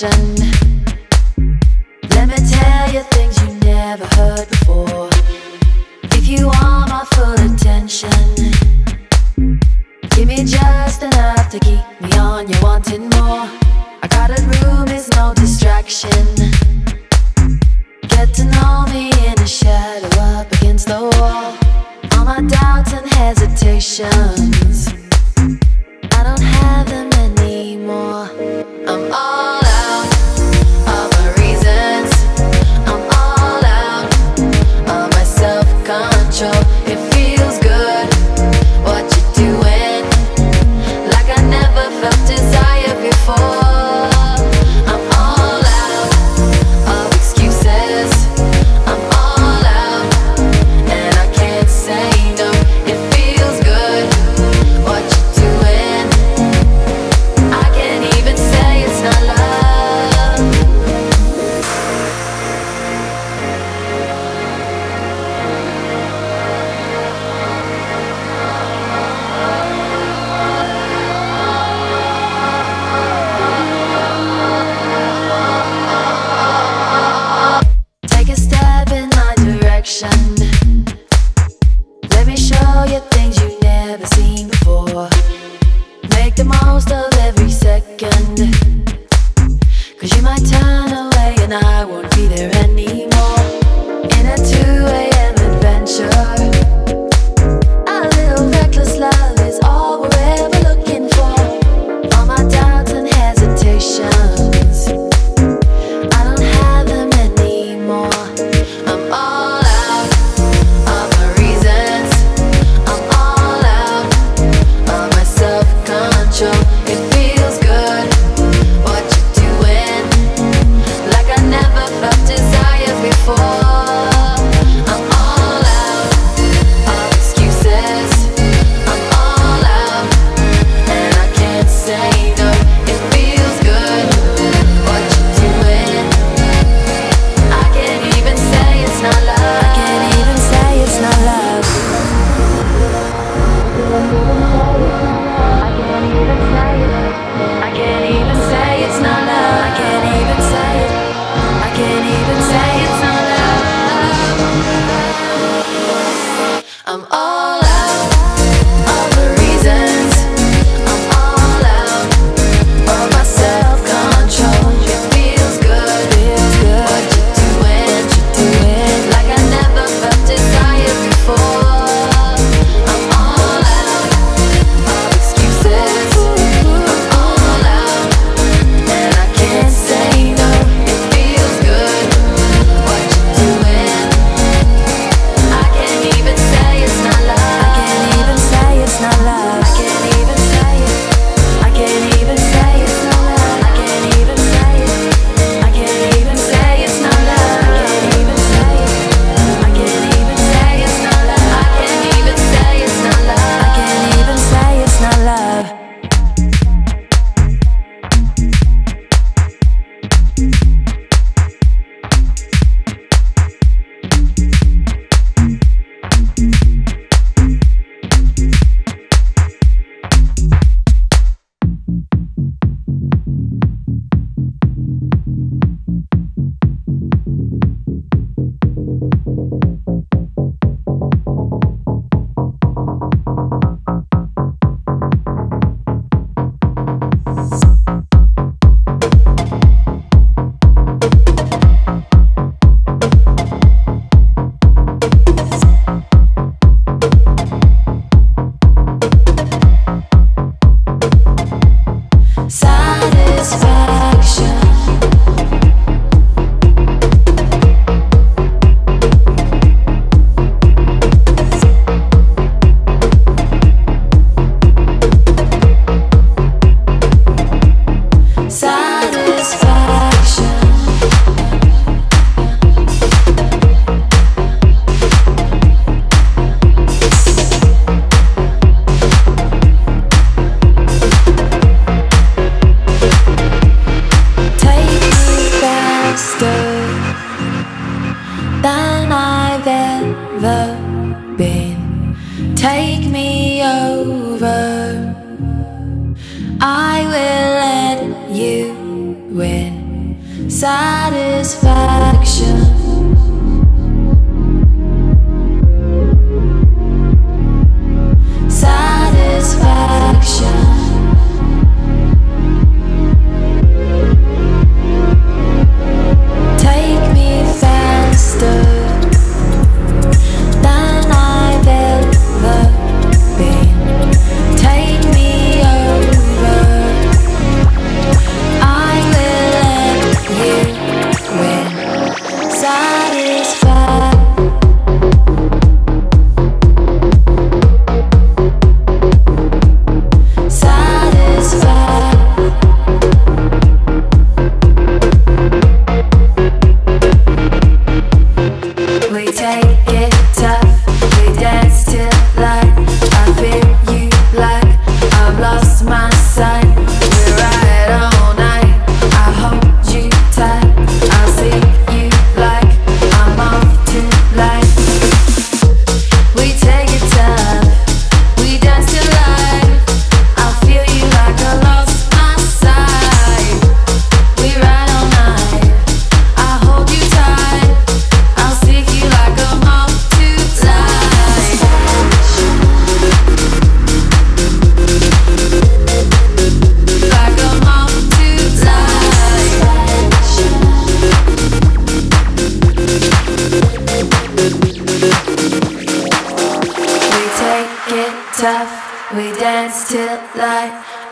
connection. Let me tell you things you never heard before. If you want my full attention, give me just enough to keep me on. You wanting more. I got a room, is no distraction. Get to know me in the shadow up against the wall. All my doubts and hesitations, I don't have them anymore. I'm all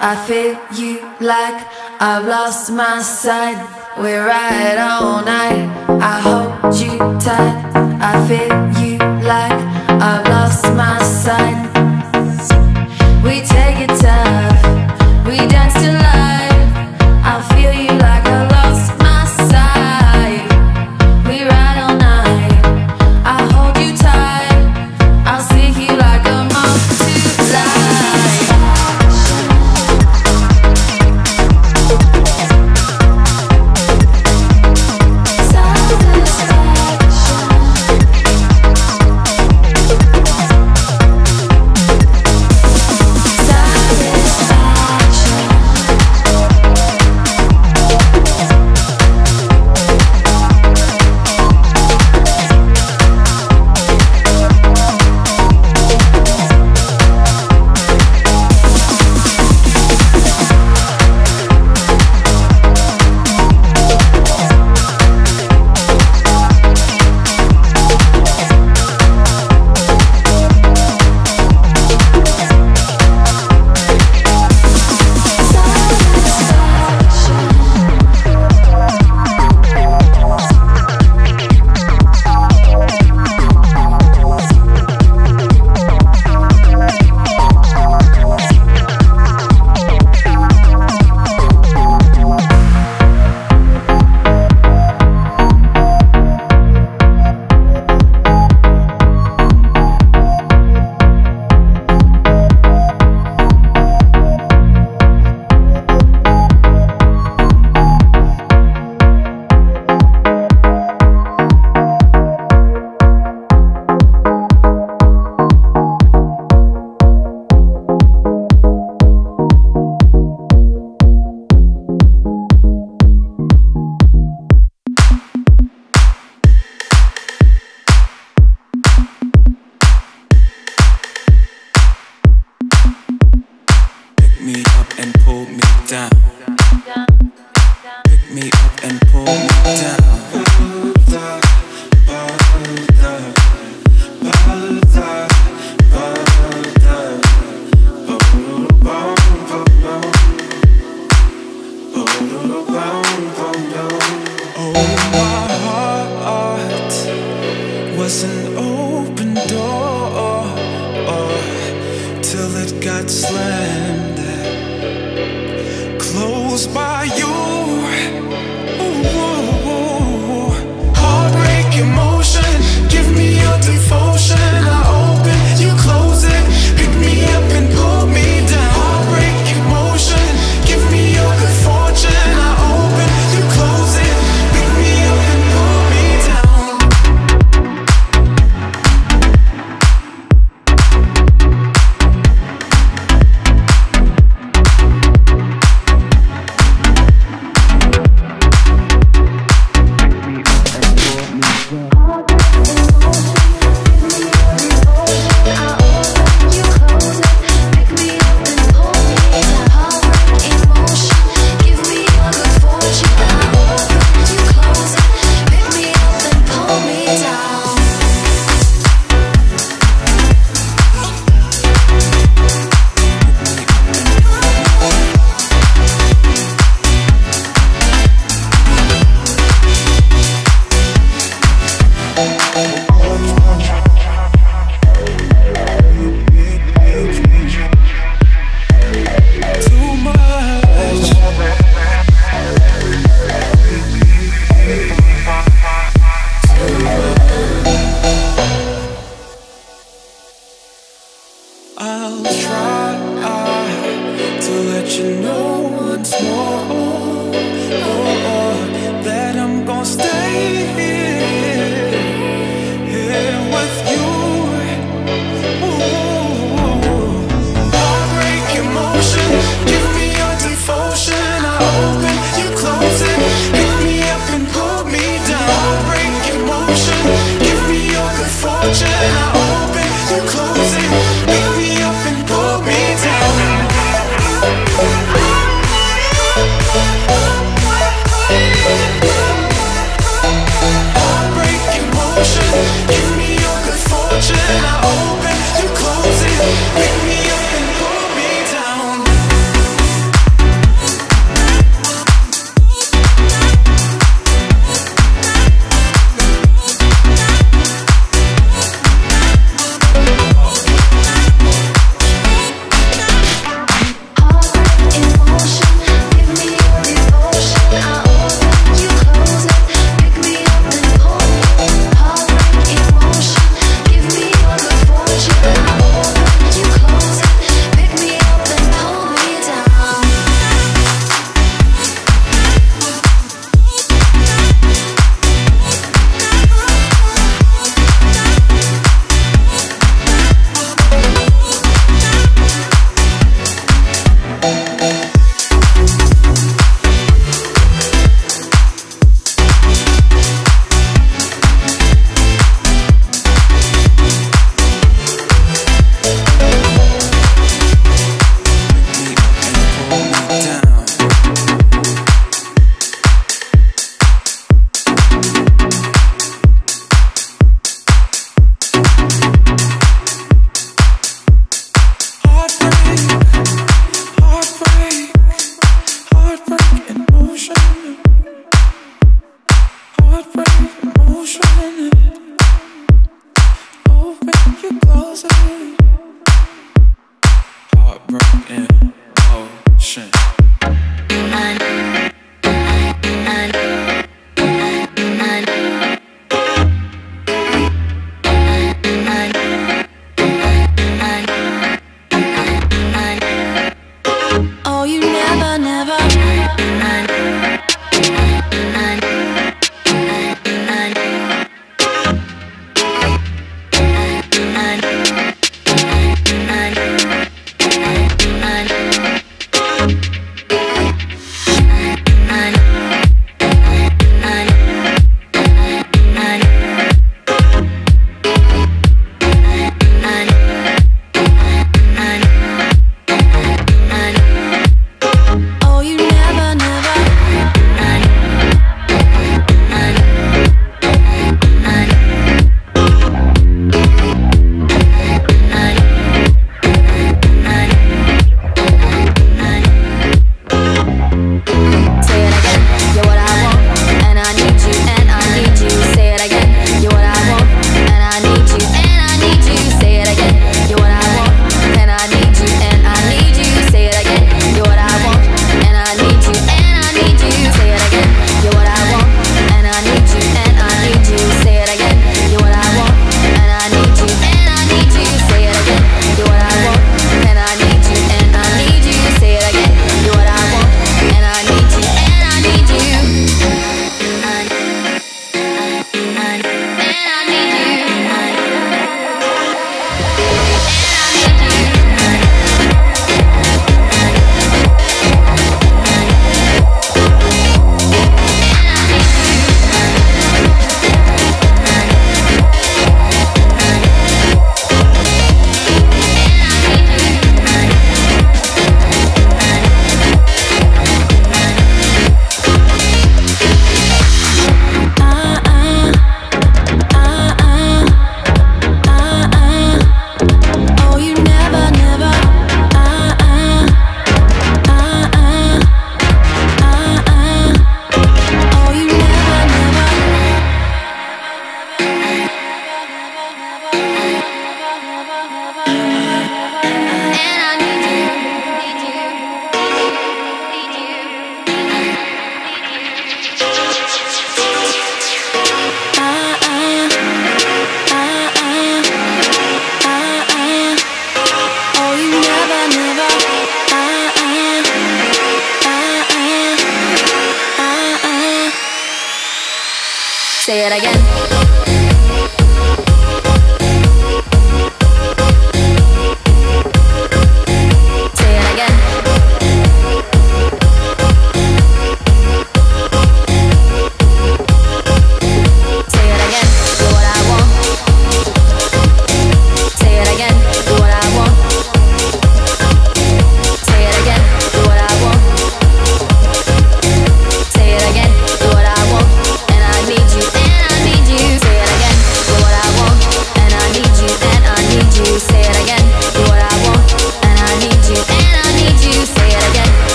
I feel you like I've lost my sight. We're right all night. I hold you tight. I feel you like I've lost my sight. We take it time. was an open door till it got slammed. Closed by that you know once more.